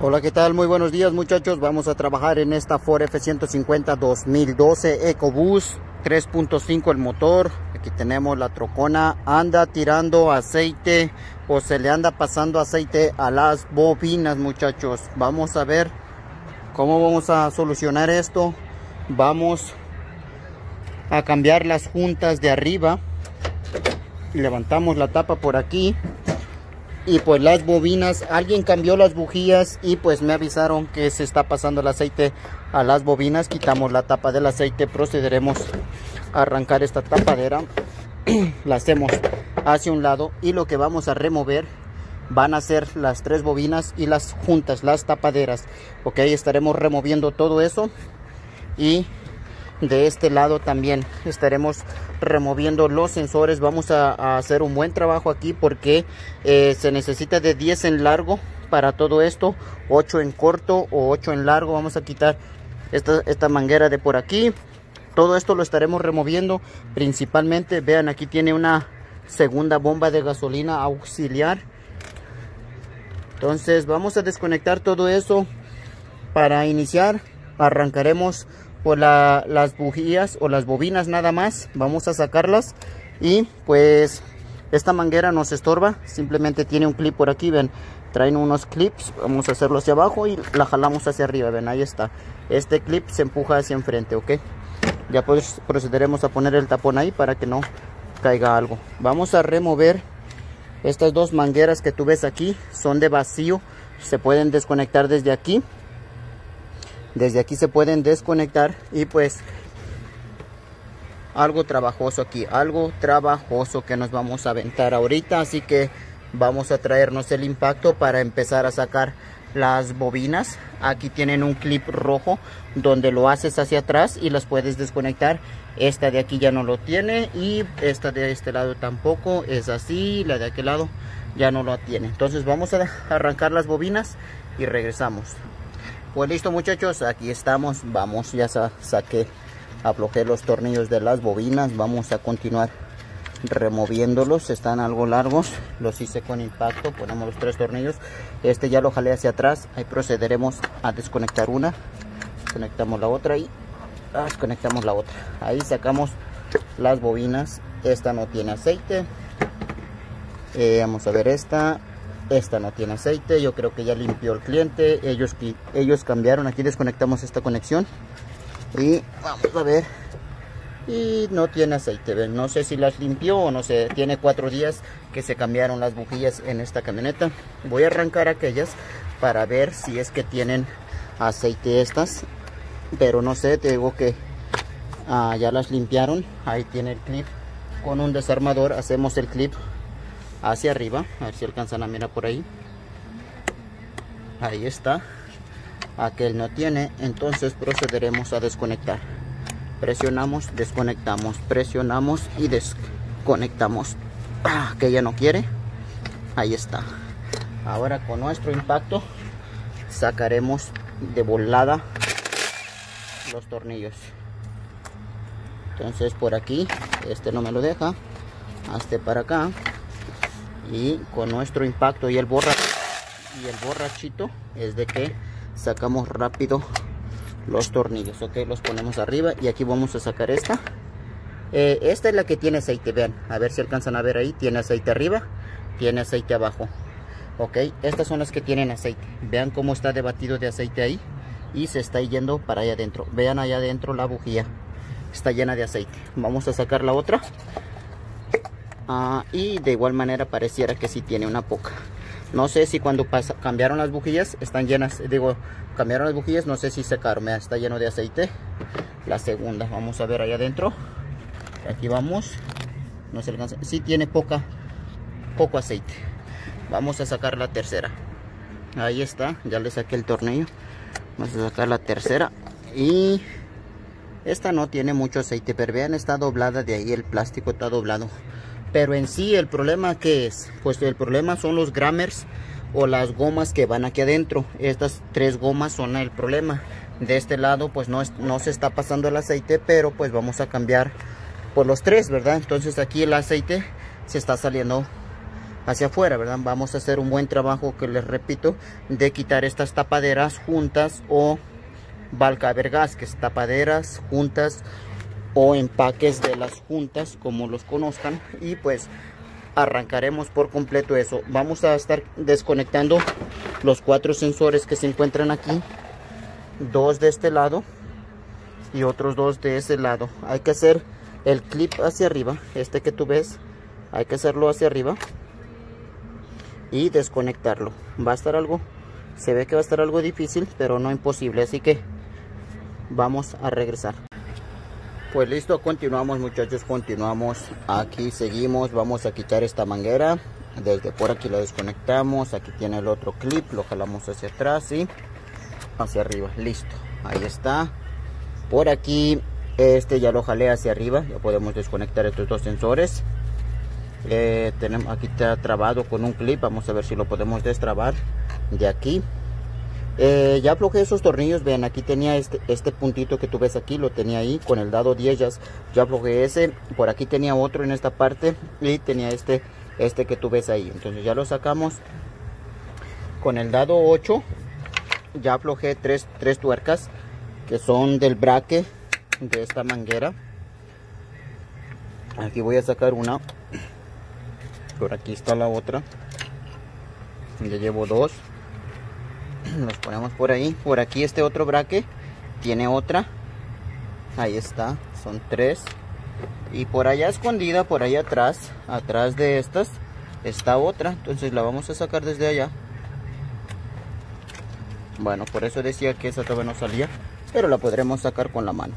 Hola, ¿qué tal? Muy buenos días muchachos. Vamos a trabajar en esta Ford F-150 2012 EcoBoost 3.5 el motor. Aquí tenemos la trocona. Anda tirando aceite o se le anda pasando aceite a las bobinas muchachos. Vamos a ver cómo vamos a solucionar esto. Vamos a cambiar las juntas de arriba. Levantamos la tapa por aquí y pues las bobinas, alguien cambió las bujías y pues me avisaron que se está pasando el aceite a las bobinas, quitamos la tapa del aceite, procederemos a arrancar esta tapadera, la hacemos hacia un lado y lo que vamos a remover van a ser las tres bobinas y las juntas, las tapaderas, ok, estaremos removiendo todo eso y de este lado también estaremos removiendo los sensores. Vamos a, hacer un buen trabajo aquí porque eh, se necesita de 10 en largo para todo esto 8 en corto o 8 en largo. Vamos a quitar esta, esta manguera de por aquí. Todo esto lo estaremos removiendo. Principalmente vean aquí tiene una segunda bomba de gasolina auxiliar. Entonces vamos a desconectar todo eso. Para iniciar arrancaremos por las bujías o las bobinas nada más. Vamos a sacarlas. Y pues esta manguera nos estorba. Simplemente tiene un clip por aquí ven. Traen unos clips. Vamos a hacerlo hacia abajo y la jalamos hacia arriba ven. Ahí está. Este clip se empuja hacia enfrente ok ya pues procederemos a poner el tapón ahí para que no caiga algo. Vamos a remover estas dos mangueras que tú ves aquí. Son de vacío. Se pueden desconectar desde aquí desde aquí se pueden desconectar y pues algo trabajoso aquí algo trabajoso que nos vamos a aventar ahorita. Así que vamos a traernos el impacto para empezar a sacar las bobinas. Aquí tienen un clip rojo donde lo haces hacia atrás y las puedes desconectar. Esta de aquí ya no lo tiene y esta de este lado tampoco es así la de aquel lado ya no lo tiene. Entonces vamos a arrancar las bobinas y regresamos pues listo muchachos, aquí estamos. Vamos, ya saqué, aflojé los tornillos de las bobinas. Vamos a continuar removiéndolos. Están algo largos. Los hice con impacto. Ponemos los tres tornillos. Este ya lo jalé hacia atrás. Ahí procederemos a desconectar una. Conectamos la otra y desconectamos la otra. Ahí sacamos las bobinas. Esta no tiene aceite. Eh, vamos a ver esta esta no tiene aceite yo creo que ya limpió el cliente ellos ellos cambiaron aquí desconectamos esta conexión. Y vamos a ver. Y no tiene aceite no sé si las limpió o no sé tiene cuatro días que se cambiaron las bujillas en esta camioneta. Voy a arrancar aquellas para ver si es que tienen aceite estas pero no sé te digo que ah, ya las limpiaron ahí tiene el clip. Con un desarmador hacemos el clip hacia arriba a ver si alcanzan a mirar por ahí. Ahí está. Aquel no tiene entonces procederemos a desconectar. Presionamos desconectamos presionamos y desconectamos. Ah, que ya no quiere. Ahí está. Ahora con nuestro impacto sacaremos de volada los tornillos. Entonces por aquí este no me lo deja. Hasta para acá y con nuestro impacto y el borra y el borrachito es de que sacamos rápido los tornillos ok los ponemos arriba y aquí vamos a sacar esta. Eh, esta es la que tiene aceite vean a ver si alcanzan a ver ahí tiene aceite arriba tiene aceite abajo ok estas son las que tienen aceite vean cómo está debatido de aceite ahí y se está yendo para allá adentro vean allá adentro la bujía está llena de aceite vamos a sacar la otra Ah, y de igual manera pareciera que sí tiene una poca. No sé si cuando cambiaron las bujillas están llenas digo cambiaron las bujillas no sé si secaron está lleno de aceite. La segunda vamos a ver ahí adentro. Aquí vamos. No se alcanza. Tiene poca poco aceite. Vamos a sacar la tercera. Ahí está ya le saqué el tornillo. Vamos a sacar la tercera. Y esta no tiene mucho aceite pero vean está doblada de ahí el plástico está doblado pero en sí el problema que es pues el problema son los grammers o las gomas que van aquí adentro. Estas tres gomas son el problema. De este lado pues no, no se está pasando el aceite pero pues vamos a cambiar por los tres verdad entonces aquí el aceite se está saliendo hacia afuera, ¿verdad? Vamos a hacer un buen trabajo que les repito de quitar estas tapaderas juntas o es tapaderas juntas o empaques de las juntas como los conozcan y pues arrancaremos por completo eso. Vamos a estar desconectando los cuatro sensores que se encuentran aquí dos de este lado y otros dos de ese lado. Hay que hacer el clip hacia arriba este que tú ves hay que hacerlo hacia arriba y desconectarlo. Va a estar algo se ve que va a estar algo difícil pero no imposible así que vamos a regresar pues listo continuamos muchachos continuamos. Aquí seguimos vamos a quitar esta manguera. Desde por aquí la desconectamos aquí tiene el otro clip lo jalamos hacia atrás y hacia arriba listo ahí está. Por aquí este ya lo jalé hacia arriba ya podemos desconectar estos dos sensores. Eh, tenemos aquí está trabado con un clip vamos a ver si lo podemos destrabar de aquí eh, ya aflojé esos tornillos vean aquí tenía este este puntito que tú ves aquí lo tenía ahí con el dado 10 ya, ya aflojé ese por aquí tenía otro en esta parte y tenía este este que tú ves ahí. Entonces ya lo sacamos con el dado 8 ya aflojé tres, tres tuercas que son del braque de esta manguera. Aquí voy a sacar una por aquí está la otra ya llevo dos los ponemos por ahí. Por aquí este otro braque tiene otra. Ahí está son tres. Y por allá escondida por ahí atrás atrás de estas está otra. Entonces la vamos a sacar desde allá. Bueno por eso decía que esa todavía no salía pero la podremos sacar con la mano.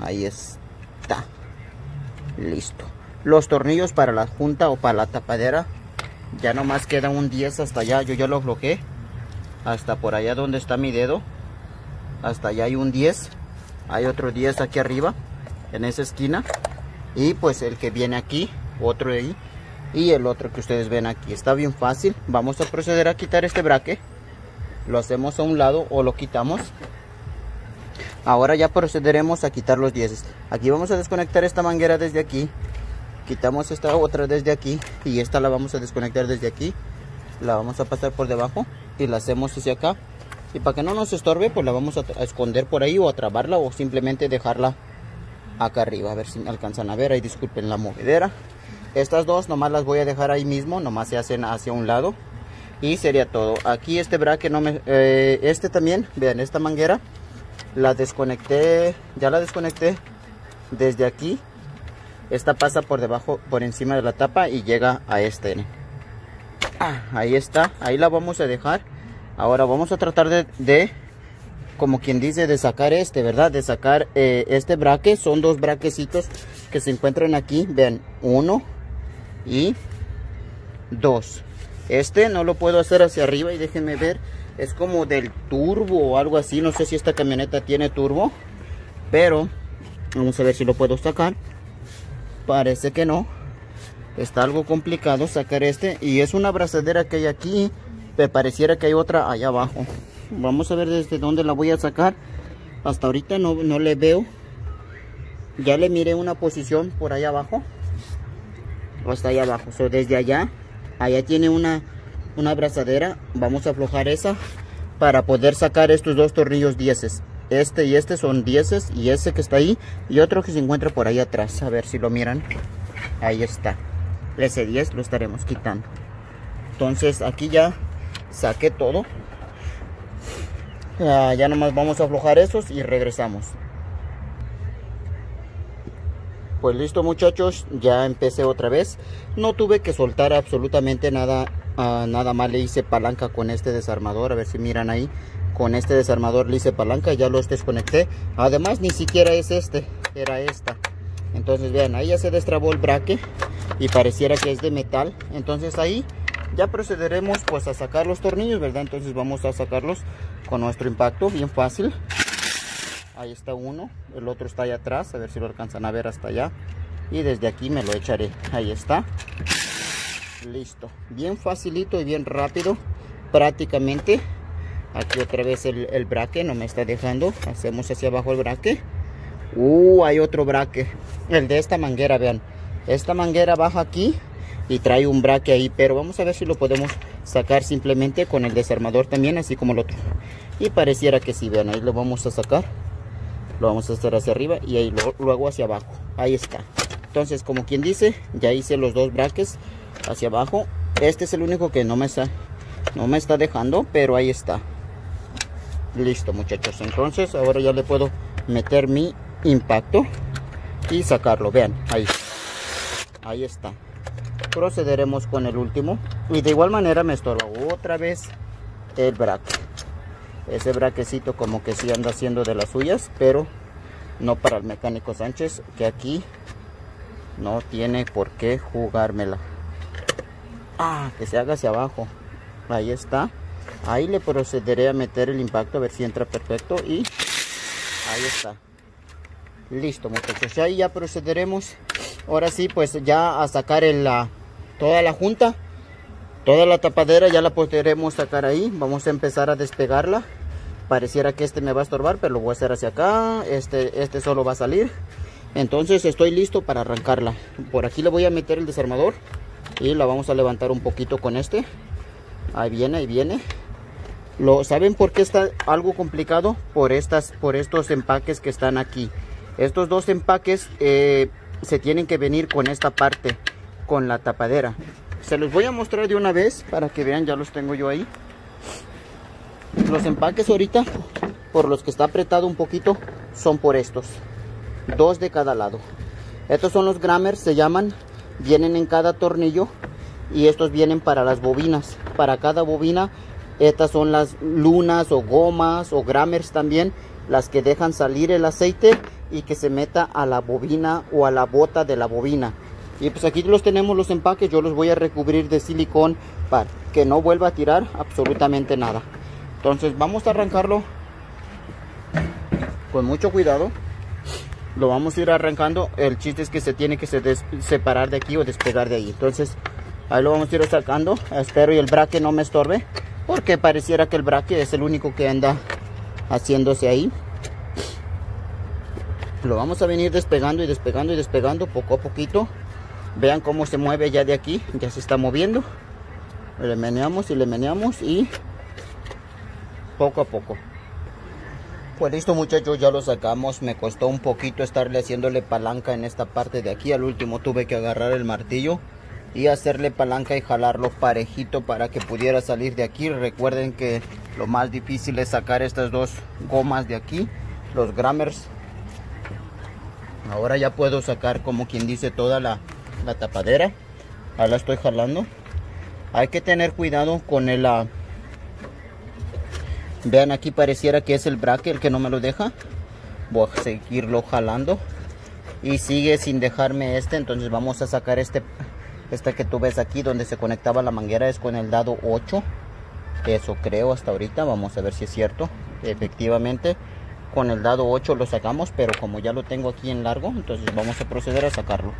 Ahí está. Listo. Los tornillos para la junta o para la tapadera ya nomás queda un 10 hasta allá yo ya lo aflojé hasta por allá donde está mi dedo hasta allá hay un 10 hay otro 10 aquí arriba en esa esquina y pues el que viene aquí otro ahí y el otro que ustedes ven aquí. Está bien fácil vamos a proceder a quitar este braque lo hacemos a un lado o lo quitamos. Ahora ya procederemos a quitar los 10 aquí vamos a desconectar esta manguera desde aquí quitamos esta otra desde aquí y esta la vamos a desconectar desde aquí la vamos a pasar por debajo y la hacemos hacia acá. Y para que no nos estorbe pues la vamos a, esconder por ahí o a trabarla o simplemente dejarla acá arriba a ver si alcanzan a ver. Ahí disculpen la movedera. Estas dos nomás las voy a dejar ahí mismo nomás se hacen hacia un lado. Y sería todo. Aquí este braque no me eh, este también vean esta manguera la desconecté ya la desconecté desde aquí. Esta pasa por debajo, por encima de la tapa y llega a este. Ah, ahí está, ahí la vamos a dejar. Ahora vamos a tratar de, como quien dice, de sacar este, ¿verdad? De sacar eh, este braque. Son dos braquecitos que se encuentran aquí. Vean, uno y dos. Este no lo puedo hacer hacia arriba y déjenme ver. Es como del turbo o algo así. No sé si esta camioneta tiene turbo. Pero vamos a ver si lo puedo sacar. Parece que no. Está algo complicado sacar este. Y es una abrazadera que hay aquí. Me pareciera que hay otra allá abajo. Vamos a ver desde dónde la voy a sacar. Hasta ahorita no, no le veo. Ya le miré una posición por allá abajo. Hasta allá abajo. So, desde allá. Allá tiene una, una abrazadera. Vamos a aflojar esa. Para poder sacar estos dos tornillos 10 este y este son 10 y ese que está ahí y otro que se encuentra por ahí atrás. A ver si lo miran. Ahí está. Ese 10 lo estaremos quitando. Entonces aquí ya saqué todo. Ya, ya nomás vamos a aflojar esos y regresamos. Pues listo muchachos, ya empecé otra vez. No tuve que soltar absolutamente nada, ah, nada más le hice palanca con este desarmador. A ver si miran ahí con este desarmador le hice palanca ya los desconecté además ni siquiera es este era esta entonces vean ahí ya se destrabó el braque y pareciera que es de metal entonces ahí ya procederemos pues a sacar los tornillos verdad entonces vamos a sacarlos con nuestro impacto bien fácil ahí está uno el otro está allá atrás a ver si lo alcanzan a ver hasta allá y desde aquí me lo echaré ahí está listo bien facilito y bien rápido prácticamente Aquí otra vez el, el, braque no me está dejando. Hacemos hacia abajo el braque. Uh, hay otro braque. El de esta manguera, vean. Esta manguera baja aquí y trae un braque ahí pero vamos a ver si lo podemos sacar simplemente con el desarmador también así como el otro. Y pareciera que sí vean ahí lo vamos a sacar. Lo vamos a hacer hacia arriba y ahí luego hacia abajo. Ahí está. Entonces como quien dice ya hice los dos braques hacia abajo. Este es el único que no me está no me está dejando pero ahí está. Listo muchachos. Entonces ahora ya le puedo meter mi impacto y sacarlo. Vean ahí ahí está. Procederemos con el último. Y de igual manera me estorba otra vez el braque. Ese braquecito como que sí anda haciendo de las suyas pero no para el mecánico Sánchez que aquí no tiene por qué jugármela. Ah que se haga hacia abajo. Ahí está. Ahí le procederé a meter el impacto a ver si entra perfecto y ahí está. Listo muchachos. Ahí ya procederemos ahora sí pues ya a sacar la toda la junta toda la tapadera ya la podremos sacar ahí. Vamos a empezar a despegarla. Pareciera que este me va a estorbar pero lo voy a hacer hacia acá. Este este solo va a salir. Entonces estoy listo para arrancarla. Por aquí le voy a meter el desarmador y la vamos a levantar un poquito con este. Ahí viene ahí viene. Lo saben por qué está algo complicado por estas por estos empaques que están aquí. Estos dos empaques eh, se tienen que venir con esta parte con la tapadera. Se los voy a mostrar de una vez para que vean ya los tengo yo ahí. Los empaques ahorita por los que está apretado un poquito son por estos. Dos de cada lado. Estos son los grammers se llaman. Vienen en cada tornillo y estos vienen para las bobinas. Para cada bobina estas son las lunas o gomas o grammers también las que dejan salir el aceite y que se meta a la bobina o a la bota de la bobina. Y pues aquí los tenemos los empaques yo los voy a recubrir de silicón para que no vuelva a tirar absolutamente nada. Entonces vamos a arrancarlo con mucho cuidado. Lo vamos a ir arrancando el chiste es que se tiene que separar de aquí o despegar de ahí. Entonces ahí lo vamos a ir sacando espero y el braque no me estorbe porque pareciera que el braque es el único que anda haciéndose ahí lo vamos a venir despegando y despegando y despegando poco a poquito vean cómo se mueve ya de aquí ya se está moviendo le meneamos y le meneamos y poco a poco pues listo muchachos, ya lo sacamos. Me costó un poquito estarle haciéndole palanca en esta parte de aquí. Al último tuve que agarrar el martillo y hacerle palanca y jalarlo parejito para que pudiera salir de aquí. Recuerden que lo más difícil es sacar estas dos gomas de aquí, los grammers. Ahora ya puedo sacar como quien dice toda la, la tapadera. Ahora estoy jalando. Hay que tener cuidado con el... Uh, Vean aquí pareciera que es el braque el que no me lo deja. Voy a seguirlo jalando. Y sigue sin dejarme este. Entonces vamos a sacar este. Este que tú ves aquí donde se conectaba la manguera es con el dado 8. Eso creo hasta ahorita. Vamos a ver si es cierto. Efectivamente con el dado 8 lo sacamos. Pero como ya lo tengo aquí en largo. Entonces vamos a proceder a sacarlo.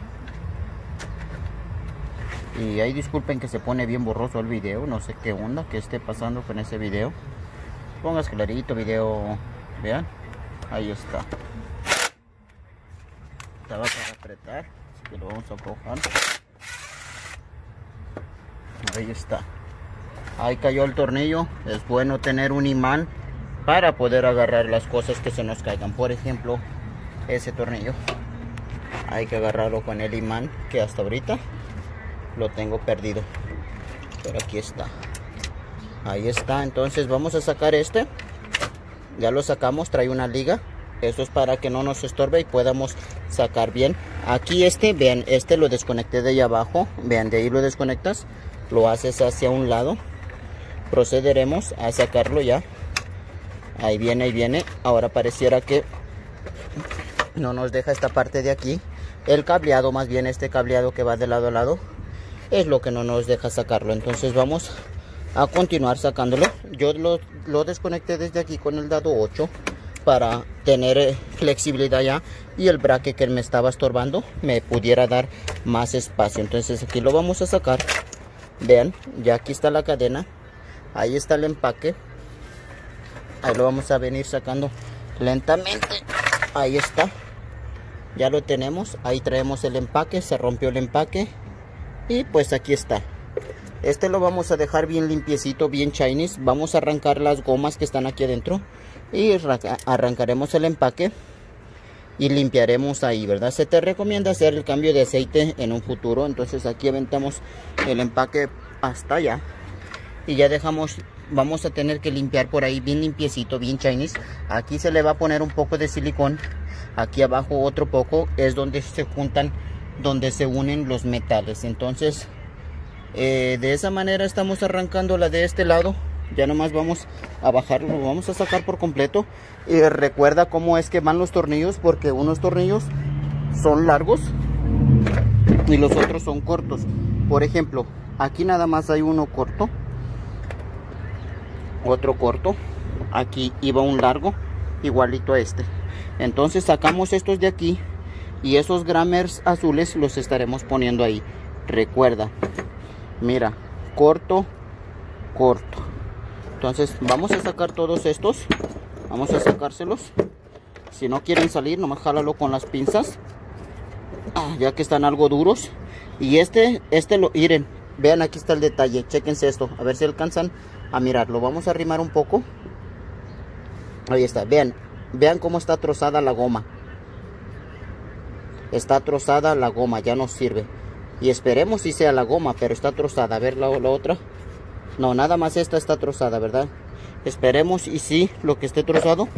Y ahí disculpen que se pone bien borroso el video. No sé qué onda que esté pasando con ese video pongas clarito video vean ahí está estaba para apretar así que lo vamos a coger ahí está ahí cayó el tornillo es bueno tener un imán para poder agarrar las cosas que se nos caigan. Por ejemplo ese tornillo. Hay que agarrarlo con el imán que hasta ahorita lo tengo perdido. Pero aquí está. Ahí está. Entonces vamos a sacar este. Ya lo sacamos trae una liga. Esto es para que no nos estorbe y podamos sacar bien. Aquí este vean este lo desconecté de ahí abajo. Vean de ahí lo desconectas. Lo haces hacia un lado. Procederemos a sacarlo ya ahí viene ahí viene. Ahora pareciera que no nos deja esta parte de aquí. El cableado más bien este cableado que va de lado a lado es lo que no nos deja sacarlo. Entonces vamos a continuar sacándolo. Yo lo, desconecté desde aquí con el dado 8 para tener eh, flexibilidad ya y el braque que me estaba estorbando me pudiera dar más espacio. Entonces aquí lo vamos a sacar. Vean ya aquí está la cadena. Ahí está el empaque ahí lo vamos a venir sacando lentamente. Ahí está. Ya lo tenemos. Ahí traemos el empaque. Se rompió el empaque. Y pues aquí está. Este lo vamos a dejar bien limpiecito bien chinese. Vamos a arrancar las gomas que están aquí adentro. Y arrancaremos el empaque. Y limpiaremos ahí verdad se te recomienda hacer el cambio de aceite en un futuro. Entonces aquí aventamos el empaque hasta allá. Y ya dejamos vamos a tener que limpiar por ahí bien limpiecito bien chinese. Aquí se le va a poner un poco de silicón aquí abajo otro poco es donde se juntan donde se unen los metales. Entonces eh, de esa manera estamos arrancando la de este lado. Ya nomás vamos a bajarlo vamos a sacar por completo. Y recuerda cómo es que van los tornillos porque unos tornillos son largos y los otros son cortos. Por ejemplo aquí nada más hay uno corto otro corto. Aquí iba un largo igualito a este. Entonces sacamos estos de aquí y esos gramers azules los estaremos poniendo ahí. Recuerda mira corto corto. Entonces vamos a sacar todos estos. Vamos a sacárselos. Si no quieren salir nomás jálalo con las pinzas. Ah, ya que están algo duros. Y este este lo miren vean aquí está el detalle. Chequense esto a ver si alcanzan a mirarlo vamos a arrimar un poco. Ahí está vean vean cómo está trozada la goma. Está trozada la goma ya no sirve. Y esperemos si sea la goma pero está trozada. A ver la, la otra. No nada más esta está trozada verdad esperemos y si lo que esté trozado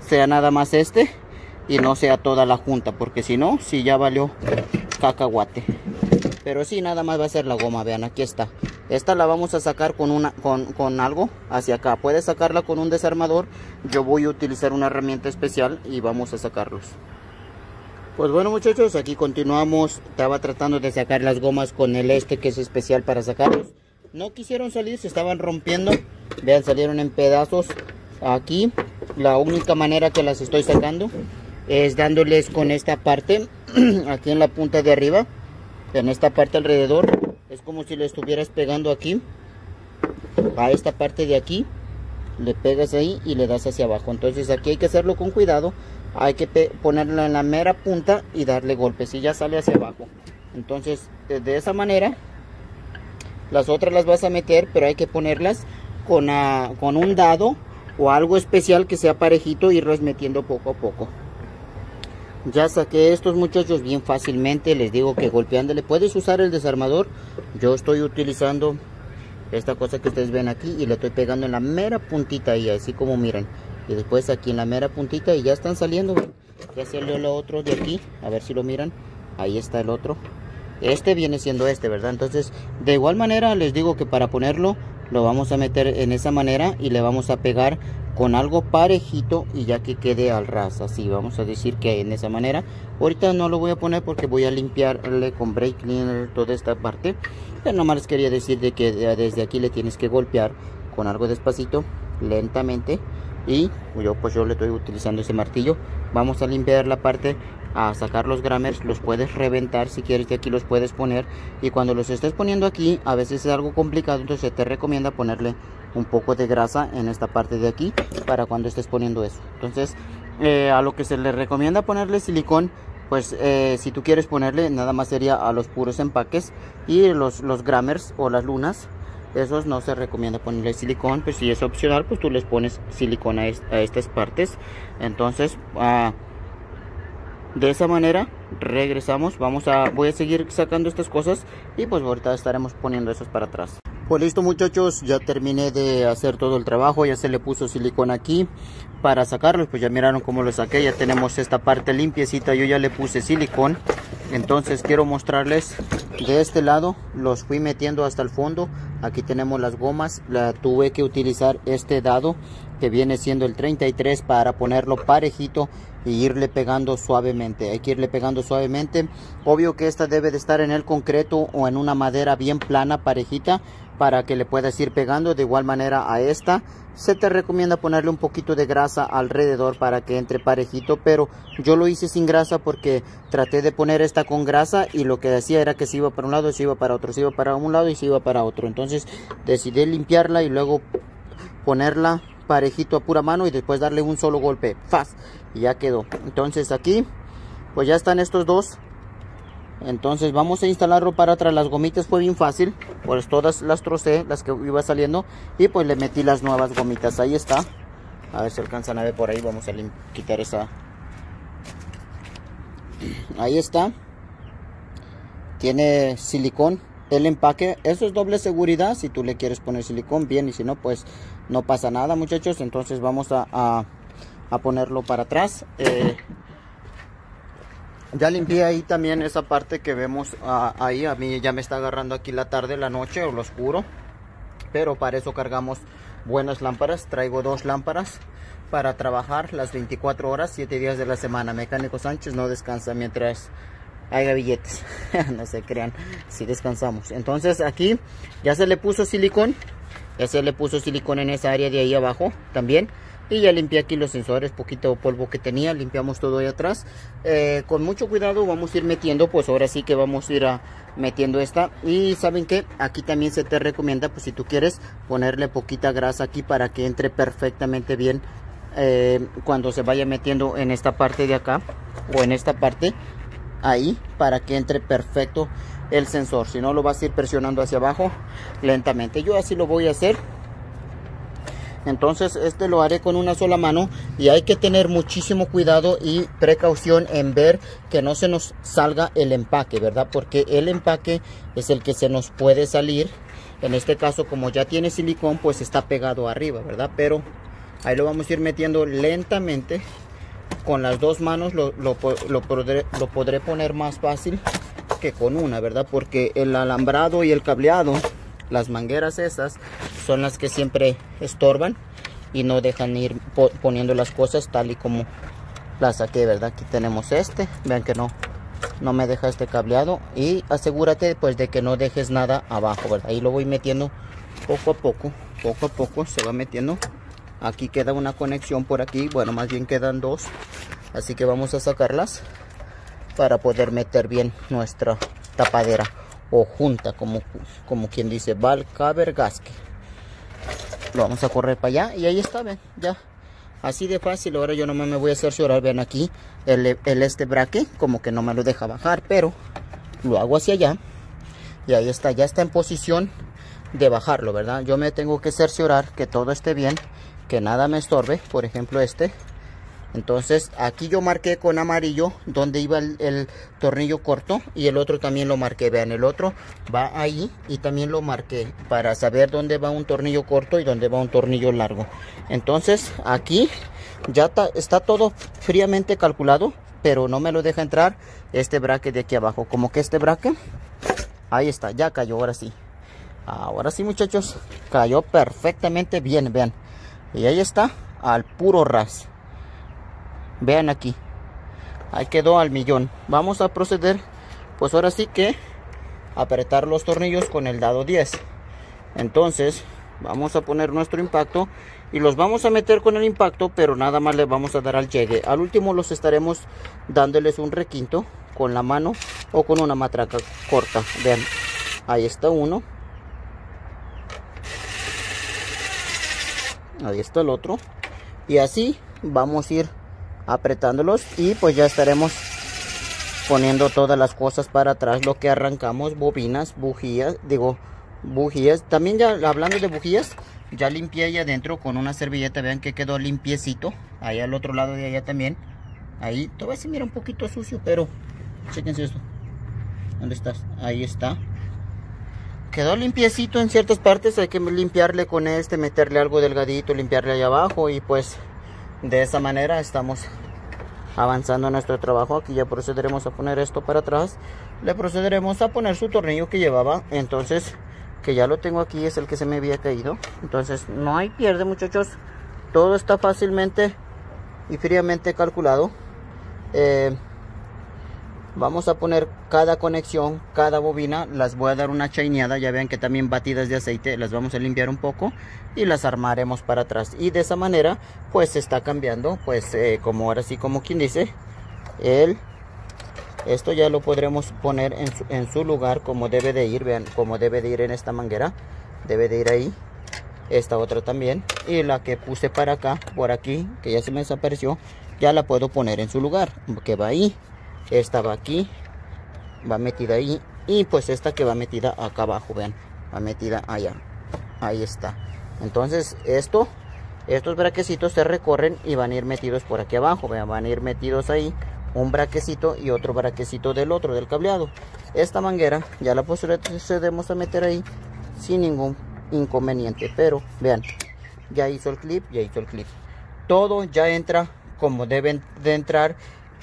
sea nada más este y no sea toda la junta porque si no si ya valió cacahuate pero sí nada más va a ser la goma vean aquí está. Esta la vamos a sacar con una con, con algo hacia acá. Puedes sacarla con un desarmador. Yo voy a utilizar una herramienta especial y vamos a sacarlos. Pues bueno muchachos aquí continuamos. Estaba tratando de sacar las gomas con el este que es especial para sacarlos. No quisieron salir se estaban rompiendo. Vean salieron en pedazos. Aquí la única manera que las estoy sacando es dándoles con esta parte aquí en la punta de arriba en esta parte alrededor es como si le estuvieras pegando aquí a esta parte de aquí le pegas ahí y le das hacia abajo. Entonces aquí hay que hacerlo con cuidado hay que ponerla en la mera punta y darle golpes y ya sale hacia abajo. Entonces de esa manera las otras las vas a meter pero hay que ponerlas con, con un dado o algo especial que sea parejito y irlas metiendo poco a poco ya saqué estos muchachos bien fácilmente les digo que golpeándole puedes usar el desarmador. Yo estoy utilizando esta cosa que ustedes ven aquí y le estoy pegando en la mera puntita ahí así como miren y después aquí en la mera puntita y ya están saliendo. Ya salió el otro de aquí a ver si lo miran. Ahí está el otro. Este viene siendo este verdad entonces de igual manera les digo que para ponerlo lo vamos a meter en esa manera y le vamos a pegar con algo parejito y ya que quede al ras así vamos a decir que en esa manera. Ahorita no lo voy a poner porque voy a limpiarle con brake cleaner toda esta parte pero nomás les quería decir de que desde aquí le tienes que golpear con algo despacito lentamente y yo pues yo le estoy utilizando ese martillo. Vamos a limpiar la parte a sacar los gramers los puedes reventar si quieres y aquí los puedes poner. Y cuando los estés poniendo aquí a veces es algo complicado entonces te recomienda ponerle un poco de grasa en esta parte de aquí para cuando estés poniendo eso. Entonces eh, a lo que se le recomienda ponerle silicón pues eh, si tú quieres ponerle nada más sería a los puros empaques y los, los gramers o las lunas. Esos no se recomienda ponerle silicón pues si es opcional pues tú les pones silicón a, estas partes. Entonces uh, de esa manera regresamos. Vamos a voy a seguir sacando estas cosas y pues ahorita estaremos poniendo esos para atrás. Pues listo muchachos. Ya terminé de hacer todo el trabajo. Ya se le puso silicona aquí para sacarlos. Pues ya miraron cómo lo saqué. Ya tenemos esta parte limpiecita. Yo ya le puse silicón. Entonces quiero mostrarles de este lado. Los fui metiendo hasta el fondo. Aquí tenemos las gomas. Tuve que utilizar este dado que viene siendo el 33 para ponerlo parejito y irle pegando suavemente. Hay que irle pegando suavemente. Obvio que esta debe de estar en el concreto o en una madera bien plana parejita para que le puedas ir pegando. De igual manera a esta se te recomienda ponerle un poquito de grasa alrededor para que entre parejito pero yo lo hice sin grasa porque traté de poner esta con grasa y lo que decía era que se iba para un lado se iba para otro se iba para un lado y se iba para otro. Entonces decidí limpiarla y luego ponerla parejito a pura mano y después darle un solo golpe. Fast y ya quedó. Entonces aquí pues ya están estos dos. Entonces vamos a instalarlo para atrás. Las gomitas fue bien fácil. Pues todas las trocé las que iba saliendo. Y pues le metí las nuevas gomitas. Ahí está. A ver si alcanzan a ver por ahí. Vamos a quitar esa. Ahí está. Tiene silicón. El empaque eso es doble seguridad si tú le quieres poner silicón. Bien y si no pues no pasa nada muchachos entonces vamos a, a, ponerlo para atrás eh, ya limpié ahí también esa parte que vemos ah, ahí. A mí ya me está agarrando aquí la tarde, la noche o lo oscuro. Pero para eso cargamos buenas lámparas. Traigo dos lámparas para trabajar las 24 horas, 7 días de la semana. Mecánico Sánchez no descansa mientras haya billetes. no se crean si descansamos. Entonces aquí ya se le puso silicón. Ya se le puso silicón en esa área de ahí abajo también. Y ya limpié aquí los sensores poquito polvo que tenía limpiamos todo ahí atrás. Eh, con mucho cuidado vamos a ir metiendo pues ahora sí que vamos a ir a metiendo esta. Y saben que aquí también se te recomienda pues si tú quieres ponerle poquita grasa aquí para que entre perfectamente bien eh, cuando se vaya metiendo en esta parte de acá o en esta parte ahí para que entre perfecto el sensor. Si no lo vas a ir presionando hacia abajo lentamente. Yo así lo voy a hacer. Entonces este lo haré con una sola mano y hay que tener muchísimo cuidado y precaución en ver que no se nos salga el empaque verdad porque el empaque es el que se nos puede salir. En este caso como ya tiene silicón pues está pegado arriba verdad pero ahí lo vamos a ir metiendo lentamente. Con las dos manos lo, podré, lo podré poner más fácil con una verdad porque el alambrado y el cableado las mangueras esas son las que siempre estorban y no dejan ir poniendo las cosas tal y como las saqué, ¿verdad? Aquí tenemos este, vean que no, no me deja este cableado y asegúrate pues de que no dejes nada abajo, ¿verdad? Ahí lo voy metiendo poco a poco, poco a poco se va metiendo. Aquí queda una conexión por aquí, bueno más bien quedan dos, así que vamos a sacarlas para poder meter bien nuestra tapadera o junta, como, como quien dice, Valcabergasque. Lo vamos a correr para allá y ahí está, ven, ya. Así de fácil, ahora yo no me voy a cerciorar, ven aquí, el, el este braque, como que no me lo deja bajar, pero lo hago hacia allá. Y ahí está, ya está en posición de bajarlo, ¿verdad? Yo me tengo que cerciorar que todo esté bien, que nada me estorbe, por ejemplo este, entonces aquí yo marqué con amarillo donde iba el, tornillo corto y el otro también lo marqué. Vean, el otro va ahí y también lo marqué para saber dónde va un tornillo corto y dónde va un tornillo largo. Entonces aquí ya está todo fríamente calculado, pero no me lo deja entrar este braque de aquí abajo. Como que este braque, ahí está, ya cayó, ahora sí. Ahora sí muchachos, cayó perfectamente bien, vean. Y ahí está, al puro ras. Vean aquí. Ahí quedó al millón. Vamos a proceder, pues ahora sí que apretar los tornillos con el dado 10. Entonces, vamos a poner nuestro impacto y los vamos a meter con el impacto, pero nada más le vamos a dar al llegue. Al último los estaremos dándoles un requinto con la mano o con una matraca corta. Vean, ahí está uno. Ahí está el otro. Y así vamos a ir apretándolos y pues ya estaremos poniendo todas las cosas para atrás lo que arrancamos bobinas bujías digo bujías. También ya hablando de bujías ya limpié ahí adentro con una servilleta vean que quedó limpiecito ahí al otro lado de allá también. Ahí todavía se mira un poquito sucio pero chequense esto. ¿dónde estás? ahí está. Quedó limpiecito en ciertas partes hay que limpiarle con este meterle algo delgadito limpiarle ahí abajo y pues de esa manera estamos avanzando nuestro trabajo. Aquí ya procederemos a poner esto para atrás. Le procederemos a poner su tornillo que llevaba. Entonces que ya lo tengo aquí es el que se me había caído. Entonces no hay pierde muchachos. Todo está fácilmente y fríamente calculado. Eh, Vamos a poner cada conexión, cada bobina, las voy a dar una chaineada, ya vean que también batidas de aceite, las vamos a limpiar un poco y las armaremos para atrás. Y de esa manera, pues se está cambiando, pues eh, como ahora sí, como quien dice, el, esto ya lo podremos poner en su, en su lugar como debe de ir, vean, como debe de ir en esta manguera, debe de ir ahí. Esta otra también, y la que puse para acá, por aquí, que ya se me desapareció, ya la puedo poner en su lugar, que va ahí esta va aquí va metida ahí y pues esta que va metida acá abajo vean va metida allá ahí está. Entonces esto estos braquecitos se recorren y van a ir metidos por aquí abajo vean van a ir metidos ahí un braquecito y otro braquecito del otro del cableado. Esta manguera ya la procedemos a meter ahí sin ningún inconveniente pero vean ya hizo el clip ya hizo el clip. Todo ya entra como deben de entrar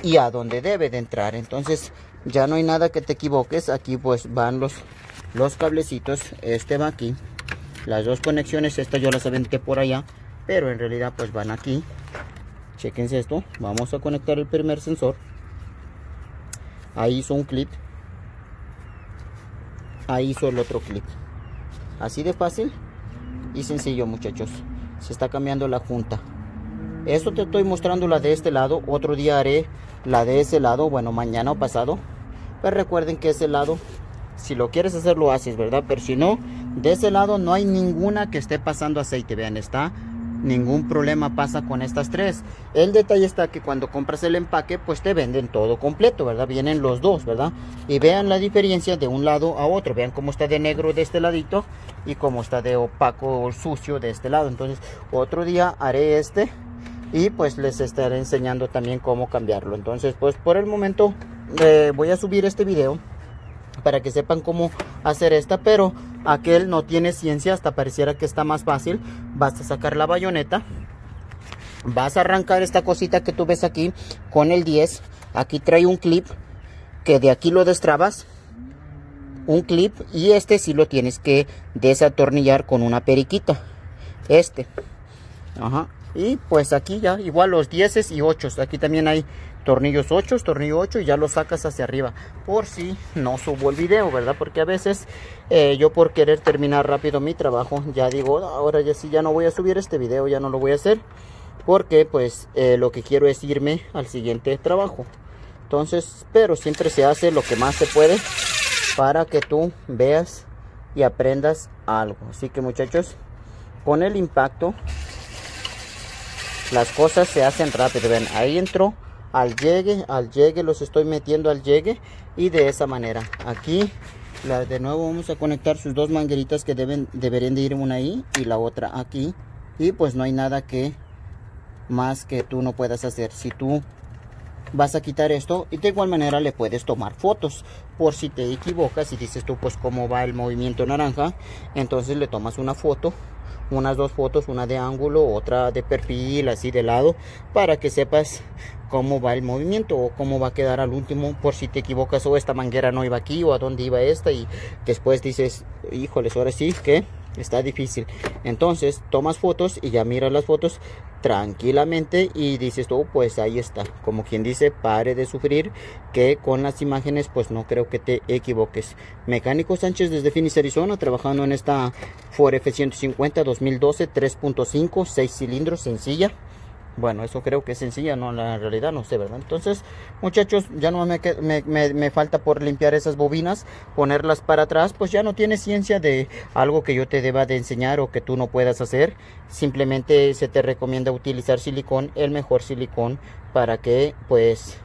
y a donde debe de entrar. Entonces ya no hay nada que te equivoques. Aquí pues van los los cablecitos. Este va aquí. Las dos conexiones esta yo las aventé por allá pero en realidad pues van aquí. Chequense esto. Vamos a conectar el primer sensor. Ahí hizo un clip. Ahí hizo el otro clip. Así de fácil y sencillo muchachos. Se está cambiando la junta esto te estoy mostrando la de este lado. Otro día haré la de ese lado. Bueno, mañana o pasado. Pero recuerden que ese lado, si lo quieres hacer, lo haces, ¿verdad? Pero si no, de ese lado no hay ninguna que esté pasando aceite. Vean, está ningún problema pasa con estas tres. El detalle está que cuando compras el empaque, pues te venden todo completo, ¿verdad? Vienen los dos, ¿verdad? Y vean la diferencia de un lado a otro. Vean cómo está de negro de este ladito y cómo está de opaco o sucio de este lado. Entonces, otro día haré este y pues les estaré enseñando también cómo cambiarlo. Entonces pues por el momento eh, voy a subir este video para que sepan cómo hacer esta pero aquel no tiene ciencia hasta pareciera que está más fácil. Vas a sacar la bayoneta vas a arrancar esta cosita que tú ves aquí con el 10 aquí trae un clip que de aquí lo destrabas un clip y este sí lo tienes que desatornillar con una periquita. Este. Ajá. Y pues aquí ya igual los 10 y 8. Aquí también hay tornillos 8, tornillo 8 y ya lo sacas hacia arriba. Por si no subo el video, ¿verdad? Porque a veces eh, yo por querer terminar rápido mi trabajo ya digo, ahora ya sí ya no voy a subir este video, ya no lo voy a hacer. Porque pues eh, lo que quiero es irme al siguiente trabajo. Entonces, pero siempre se hace lo que más se puede para que tú veas y aprendas algo. Así que muchachos, con el impacto las cosas se hacen rápido. Ven, ahí entró al llegue, al llegue los estoy metiendo al llegue y de esa manera. Aquí la, de nuevo vamos a conectar sus dos mangueritas que deben deberían de ir una ahí y la otra aquí. Y pues no hay nada que más que tú no puedas hacer. Si tú vas a quitar esto y de igual manera le puedes tomar fotos por si te equivocas y dices tú pues cómo va el movimiento naranja entonces le tomas una foto unas dos fotos, una de ángulo, otra de perfil, así de lado, para que sepas cómo va el movimiento o cómo va a quedar al último por si te equivocas o esta manguera no iba aquí o a dónde iba esta y después dices, híjoles, ahora sí que está difícil. Entonces tomas fotos y ya miras las fotos tranquilamente y dices tú, oh, pues ahí está. Como quien dice, pare de sufrir que con las imágenes pues no creo que te equivoques. Mecánico Sánchez desde Phoenix, Arizona, trabajando en esta Ford F-150 2012 3.5, 6 cilindros, sencilla. Bueno, eso creo que es sencilla, no, la realidad no sé, ¿verdad? Entonces, muchachos, ya no me, me, me, falta por limpiar esas bobinas, ponerlas para atrás, pues ya no tiene ciencia de algo que yo te deba de enseñar o que tú no puedas hacer. Simplemente se te recomienda utilizar silicón, el mejor silicón, para que, pues,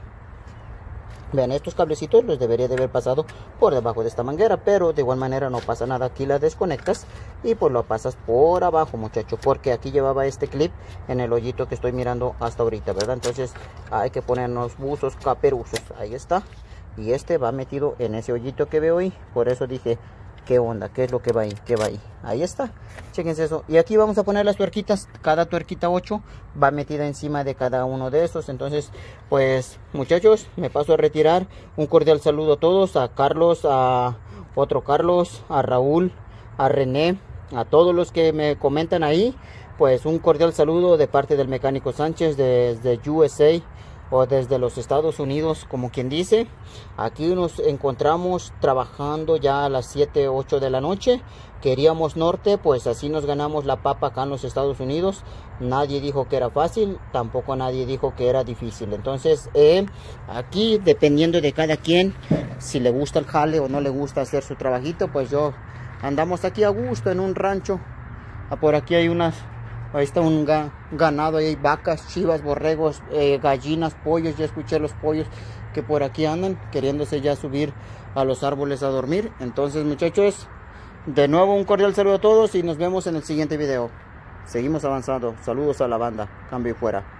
Vean, estos cablecitos los debería de haber pasado por debajo de esta manguera, pero de igual manera no pasa nada. Aquí la desconectas y pues lo pasas por abajo, muchacho, porque aquí llevaba este clip en el hoyito que estoy mirando hasta ahorita, ¿verdad? Entonces hay que ponernos buzos caperuzos. Ahí está. Y este va metido en ese hoyito que veo ahí. Por eso dije, qué onda, qué es lo que va ahí, qué va ahí. Ahí está, chequense eso. Y aquí vamos a poner las tuerquitas, cada tuerquita 8 va metida encima de cada uno de esos. Entonces, pues muchachos, me paso a retirar. Un cordial saludo a todos, a Carlos, a otro Carlos, a Raúl, a René, a todos los que me comentan ahí. Pues un cordial saludo de parte del mecánico Sánchez desde USA o desde los Estados Unidos, como quien dice. Aquí nos encontramos trabajando ya a las 7, 8 de la noche. Queríamos norte, pues así nos ganamos la papa acá en los Estados Unidos. Nadie dijo que era fácil, tampoco nadie dijo que era difícil. Entonces, eh, aquí dependiendo de cada quien, si le gusta el jale o no le gusta hacer su trabajito, pues yo andamos aquí a gusto en un rancho. Ah, por aquí hay unas Ahí está un ganado, hay vacas, chivas, borregos, eh, gallinas, pollos. Ya escuché los pollos que por aquí andan queriéndose ya subir a los árboles a dormir. Entonces muchachos, de nuevo un cordial saludo a todos y nos vemos en el siguiente video. Seguimos avanzando. Saludos a la banda. Cambio y fuera.